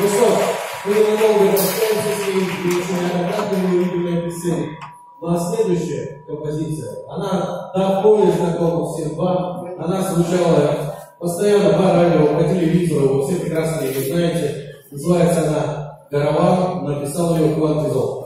Ну что мы ненадолго расстаемся с ним, и если неоднократно мы увидим на сцене. Ну а следующая композиция, она да, более знакома всем вам, она звучала постоянно по радио, по телевизору, вы все прекрасно ее знаете. Называется она «Караван», написал ее thank you